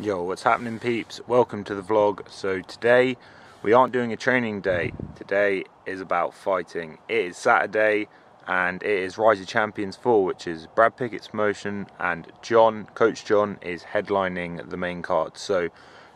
Yo, what's happening peeps? Welcome to the vlog. So today we aren't doing a training day. Today is about fighting. It is Saturday and it is Rise of Champions 4 which is Brad Pickett's motion and John, Coach John is headlining the main card. So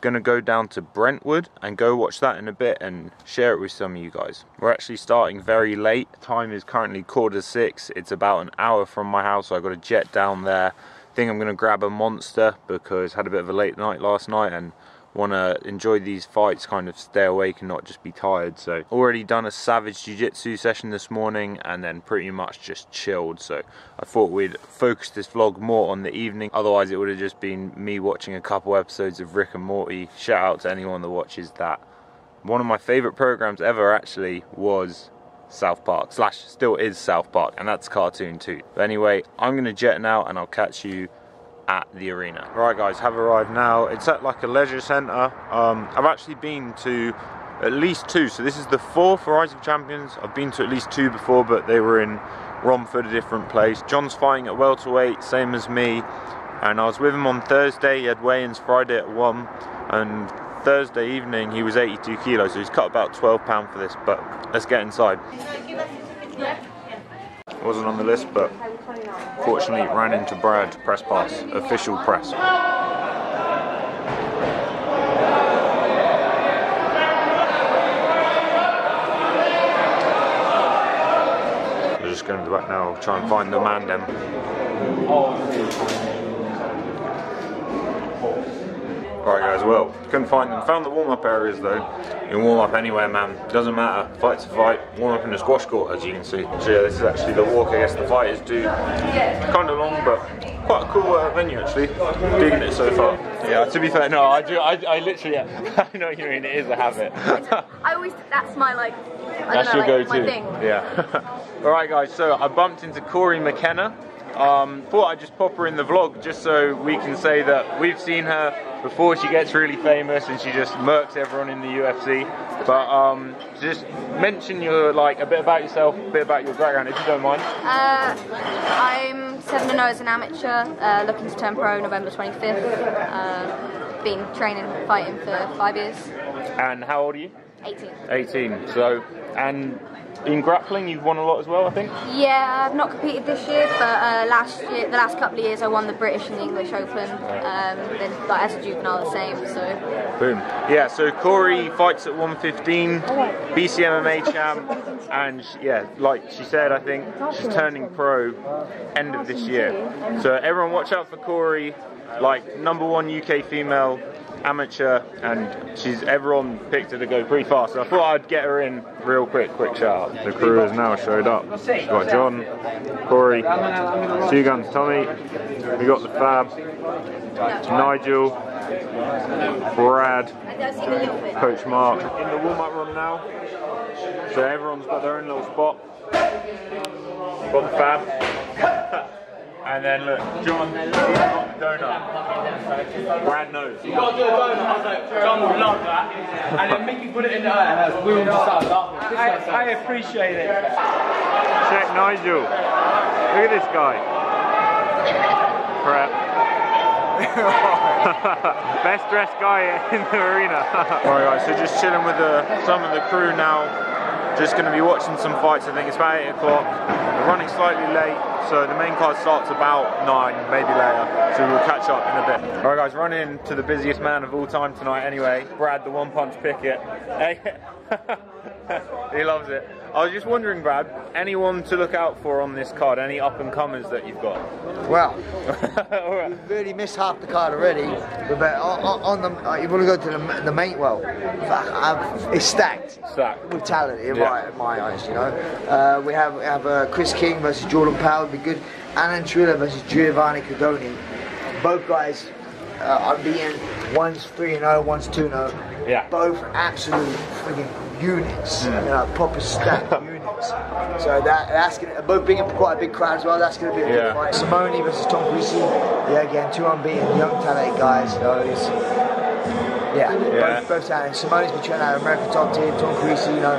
gonna go down to Brentwood and go watch that in a bit and share it with some of you guys. We're actually starting very late. Time is currently quarter six. It's about an hour from my house so I got to jet down there think I'm going to grab a monster because I had a bit of a late night last night and want to enjoy these fights, kind of stay awake and not just be tired. So already done a Savage Jiu-Jitsu session this morning and then pretty much just chilled. So I thought we'd focus this vlog more on the evening. Otherwise it would have just been me watching a couple episodes of Rick and Morty. Shout out to anyone that watches that. One of my favorite programs ever actually was South Park, slash still is South Park, and that's cartoon too. But anyway, I'm gonna jet now and I'll catch you at the arena. Right guys, have arrived now. It's at like a leisure centre. Um, I've actually been to at least two, so this is the fourth Rise of Champions. I've been to at least two before, but they were in Romford, a different place. John's fighting at welterweight, same as me. And I was with him on Thursday, he had weigh-ins Friday at 1, and Thursday evening he was 82 kilos, so he's cut about 12 pound for this, but let's get inside. Wasn't on the list, but fortunately ran into Brad press pass, official press. We're just going to the back now, try and find the man them. Right guys, well, couldn't find them. Found the warm-up areas though. You can warm up anywhere, man. Doesn't matter. Fight to fight. Warm up in the squash court, as you can see. So yeah, this is actually the walk. I guess the fighters do. Kind of long, but quite a cool uh, venue actually. Digging it so far. Yeah, to be fair, no, I do. I, I literally, I know what you mean. It is a habit. I always, that's my like, I That's don't know, your like, go-to. Yeah. All right, guys. So I bumped into Cory McKenna. Um, thought I'd just pop her in the vlog just so we can say that we've seen her before she gets really famous and she just murks everyone in the UFC. But um, just mention your like a bit about yourself, a bit about your background, if you don't mind. Uh, I'm 7 0 as an amateur, uh, looking to turn pro November 25th. Uh, been training, fighting for five years. And how old are you? 18. 18. So and in grappling, you've won a lot as well, I think. Yeah, I've not competed this year, but uh, last year, the last couple of years, I won the British and the English Open. Um, then, like, as a juvenile, the same. So Boom. Yeah, so Cory fights at 115, BCMMA champ, and yeah, like she said, I think she's turning pro end of this year. So everyone watch out for Cory, like number one UK female amateur, and she's everyone picked her to go pretty fast. So I thought I'd get her in real quick. Quick shout out. The crew has now showed up. We've got John, Cory, Two Guns Tommy, we got the Fab, Nigel, Brad, Coach Mark. In the warm-up room now. So everyone's got their own little spot. Got the fab. And then look, John, he's donut. Brad knows. You gotta do a donut. I was like, John would love that. And then Mickey put it in the air, and we all just started laughing. I, I appreciate it. Check Nigel. Look at this guy. Crap. Best dressed guy in the arena. Alright guys, so just chilling with the, some of the crew now. Just going to be watching some fights. I think it's about 8 o'clock. We're running slightly late, so the main card starts about 9, maybe later. So we'll catch up in a bit. Alright guys, run in to the busiest man of all time tonight anyway. Brad, the one punch Pickett. Hey. he loves it. I was just wondering, Brad, anyone to look out for on this card? Any up and comers that you've got? Well, Alright. we've really missed half the card already. But on, on on the, uh, you want to go to the, the main, well, fuck, I've- it's stacked Stacked. with talent in, Yeah. my, in my eyes, you know. Uh, we have we have uh, Chris King versus Jordan Powell, would be good. Alan Triller versus Giovanni Cardoni. Both guys uh, unbeaten. One's 3 0, one's 2 0. Yeah. Both absolute friggin' units, you know, proper stacked units. So that that's gonna both being quite a big crowd as well. That's gonna be a Yeah. good fight. Simone versus Tom Creasy. Yeah, again, two unbeaten, young talented guys. You know, yeah, Yeah. both both talented. Simone's been training at American Top Team. Tom Creasy, you know,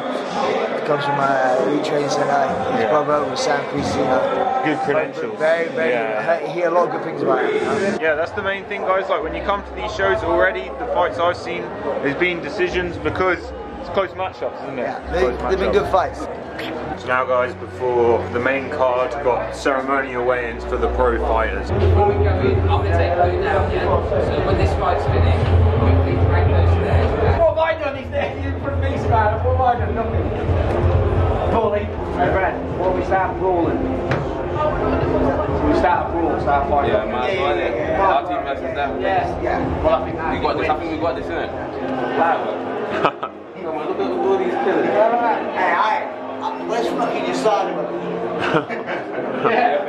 comes from uh, a elite training center. Uh, his Yeah. brother was Sam Creasy. You know, good credentials. Very, very. Yeah. I hear a lot of good things about him. you know? Yeah, that's the main thing, guys. Like when you come to these shows already, the fights I've seen, there's been decisions because it's close matchups, isn't it? Yeah, they, they've been good fights. So now, guys, before the main card, got ceremonial weigh-ins for the pro fighters. Before we go in, I'm going to take a look now, yeah? So when this fight's finished, What have I done? Nothing. Bully. Hey, Brad, what we start brawling? We start a brawl, start a fight. Yeah, man, Yeah, yeah, yeah, yeah. Our team versus them. Yeah. Yeah. Well, I think We got this. I think we got this, innit? Come on, look at all these killers. Hey, I, where's fucking your side of Yeah,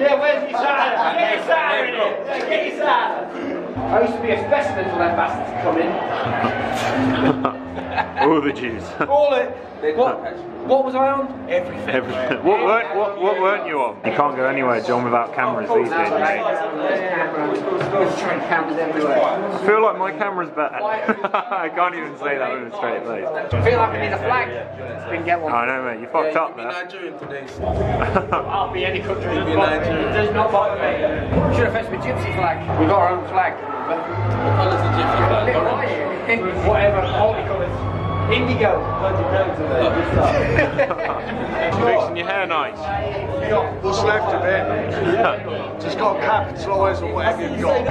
yeah, where's your side? Get your side in it. Get your side. I used to be a specimen for them bastards to come in. All the Jews. All it. What, what was I on? Everything. What weren't what, what weren't you on? You can't go anywhere, John, without cameras these days. Cameras everywhere. I feel like my camera's better. I can't even say that with a straight face. I feel like I need a flag. Didn't get one. I know, mate. You fucked up there. Nigerian today. I'll be any country. You'll be Nigerian. It does not bother me. Should have fetched me gypsy flag. We got our own flag. What colour's the gypsy flag? Orange. Whatever, holy colours. Indigo. Fixing your hair nice. What's left of it? Just got capitalise or whatever you've got.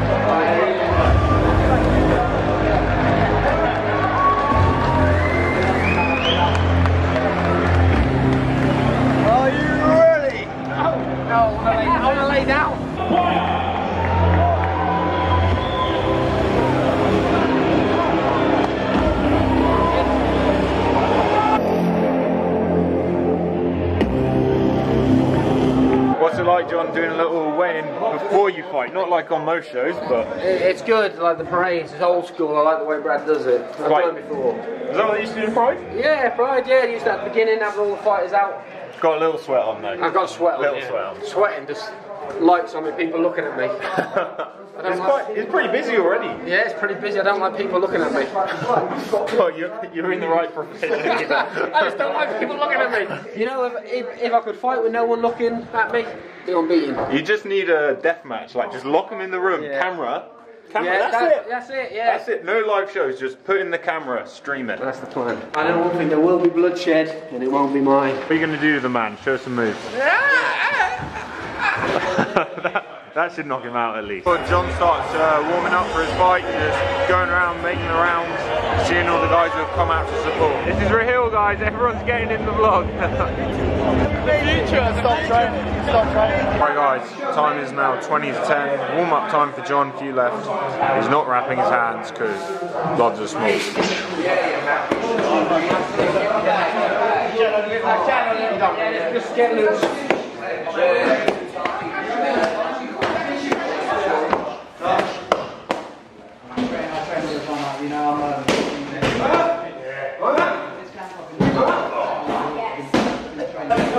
On most shows, but It's good, like the parades. It's old school. I like the way Brad does it. I've Right. done it before. is that what they used to do in Pride? Yeah, Pride, yeah. Used to at the beginning, having all the fighters out. Got a little sweat on though. I've got sweat on. Little yeah. sweat on. Sweating, just lights on me, people looking at me. it's quite, it's pretty busy already. Yeah, it's pretty busy. I don't like people looking at me. Well, you're, you're in the right profession. I just don't like people looking at me. You know, if, if, if I could fight with no one looking at me, be unbeaten. you just need a death match. Like, just lock them in the room, Yeah. camera. Camera, Yeah, that's that- it. That's it, yeah. That's it. No live shows. Just put in the camera, stream it. That's the plan. I know one thing, there will be bloodshed, and it won't be mine. What are you going to do to the man? Show us some moves. that, that should knock him out at least. John starts uh, warming up for his fight, just going around making the rounds, seeing all the guys who have come out to support. This is Rahil, guys. Everyone's getting in the vlog. Stop training. Stop training. Right, guys. Time is now 20 to 10. Warm up time for John. Few left. He's not wrapping his hands because gloves are small. Just get loose.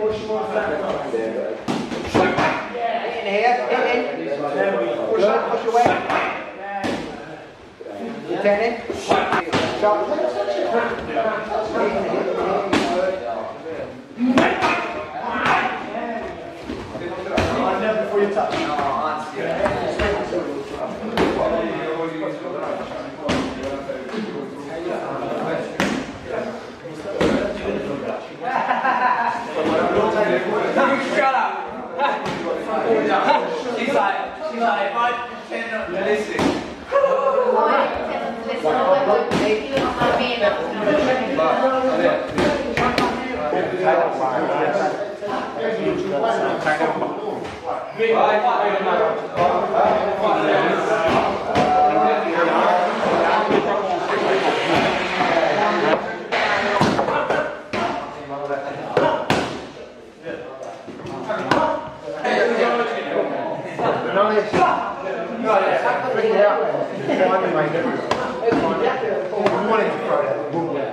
Push on the escape. Hit in here, hit in. Push up, push away. You're turning. Shot. shut No, yeah, yeah. Bring it out. It's one of my different. You wanted to throw that.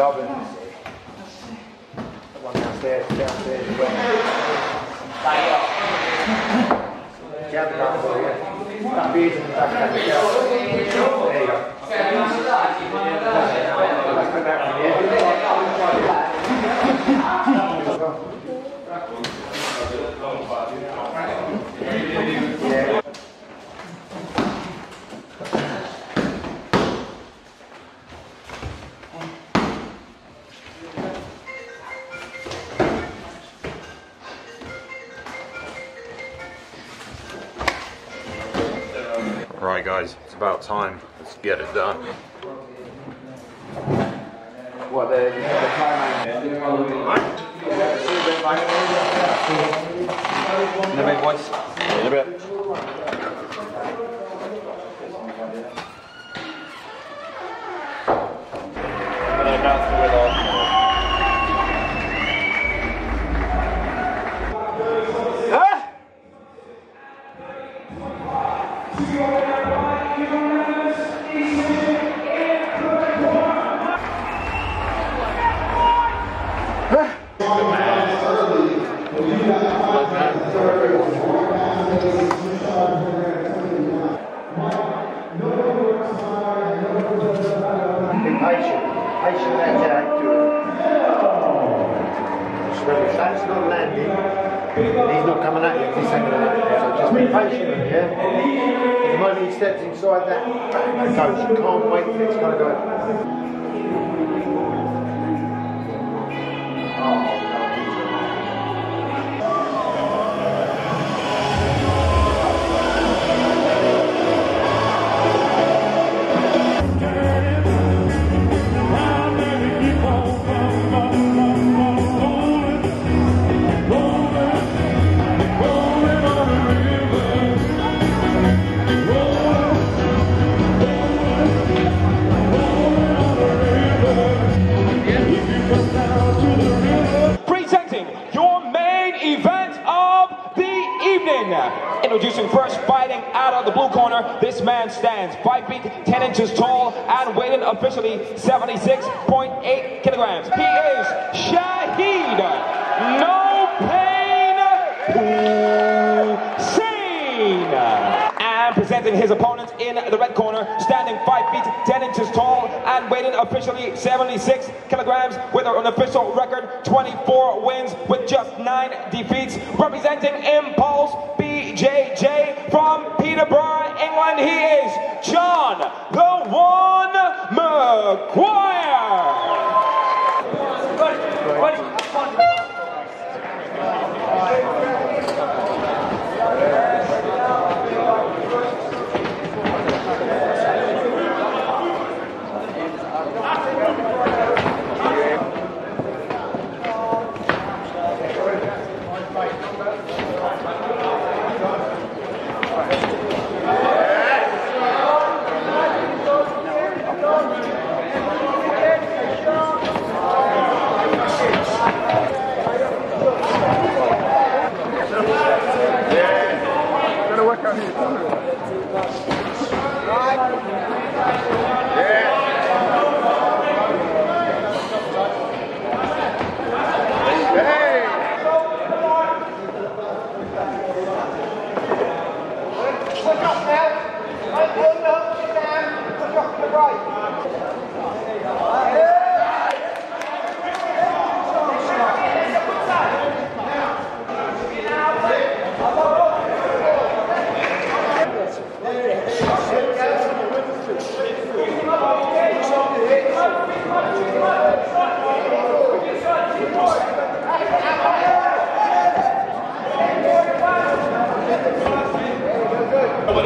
Lovely. One downstairs, downstairs as well. Gather that for you. Beer's in the back. You go. Get it done. What, the, the time In a bit, boys. Patient that So if that's not landing, he's not coming at you. This ain't gonna land. So just be patient, yeah? The moment he steps inside that, goes. You can't wait for it. It's gotta go. 76.8 kilograms. He is Shahid No Pain Hussain. And presenting his opponent in the red corner, standing 5 feet 10 inches tall and weighing officially 76 kilograms with an official record 24 wins with just 9 defeats. Representing Impulse BJJ from Peterborough, England, he is John the One Maguire. But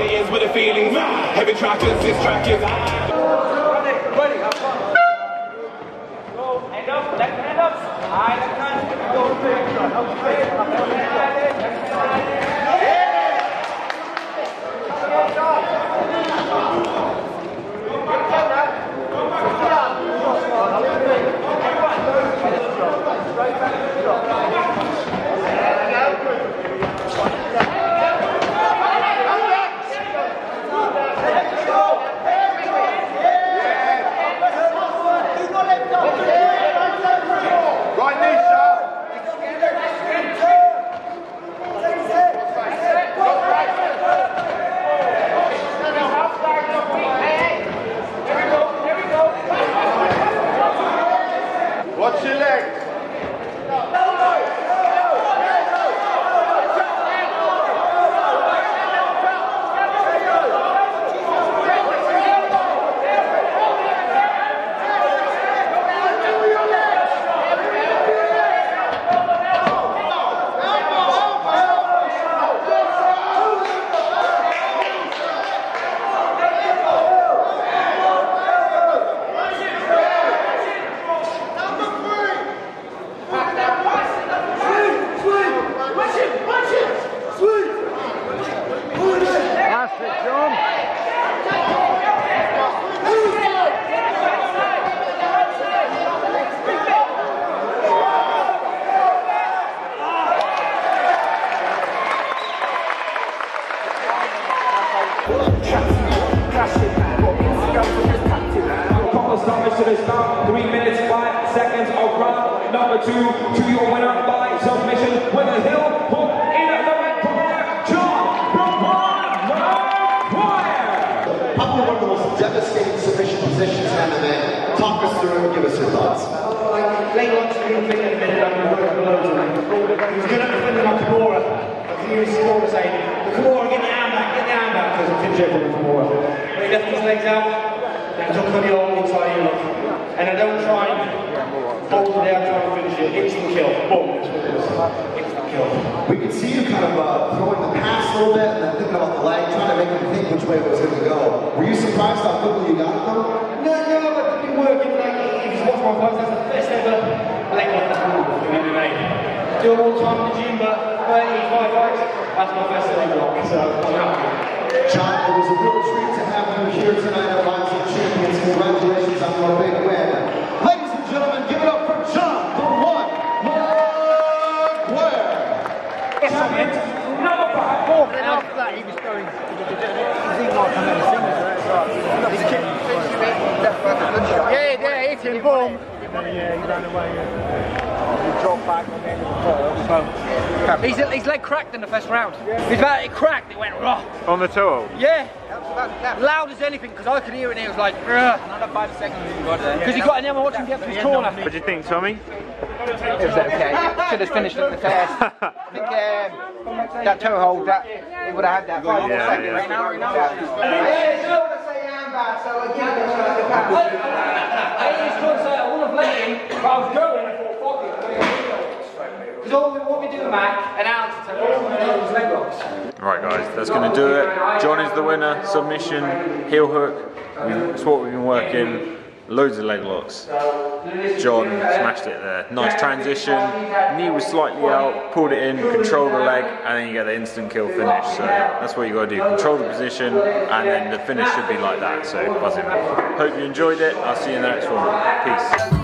it with a feeling. Heavy track, trackers, this track is. Let's go! Right knee, sir. Watch your legs. That's it, John. Couple stoppage to the start. Three minutes, five seconds of round number two. To your winner by submission with a heel hook in the red corner, John Brabant Maguire. Probably one of the most devastating submission positions in MMA. Talk us through it and give us your thoughts. Late on to the in a minute, I'm going to work loads on him. He was going to defend him on Kimura. I can hear his Kimura saying, Kimura, get the arm back, get the arm back, because I'm finish everyone with Kimura. When he left his legs out, then took on the arm inside him. And I don't try and hold it down, try and finish it. Instant kill. Boom. That's what it. Instant kill. We could see you kind of uh, throwing the pass a little bit and then thinking about the leg, trying to make him think which way it was going to go. Were you surprised how quickly you got it though? No, no, but I've been working like if you watch my fights, that's the first ever leg lock in MMA. Do it all the time in the gym, but 35 fights, that's my first leg lock, so I'm happy. John, it was a real treat to have you here tonight at Rise of Champions. Congratulations on your big win. Ladies and gentlemen, give it up for John, the one, Maguire. Number five. Oh, then after that, he was going. He's even like coming out of Yeah, yeah, hit him, boom. Yeah, he ran away. He dropped back on the end of the ball. So, His, his leg cracked in the first round. His back, it cracked, it went raw. On the tool. Yeah. Loud as anything, because I could hear it and it was like, another five seconds Because he got an watching him get to his corner. What do you think, Tommy? It was okay. Should have finished it in the first. I think um, that toe hold, that, he would have had that five Yeah, seconds. yeah. Right now, you know? I was trying to say I wouldn't have let him, but I was going and I thought, fuck it. What we do, do leg locks. Right, guys, that's going to do it. John is the winner. Submission, heel hook. That's what we've been working. Loads of leg locks. John smashed it there. Nice transition. Knee was slightly out. Pulled it in. Control the leg, and then you get the instant kill finish. So that's what you got to do. Control the position, and then the finish should be like that. So buzzing. Hope you enjoyed it. I'll see you in the next one. Peace.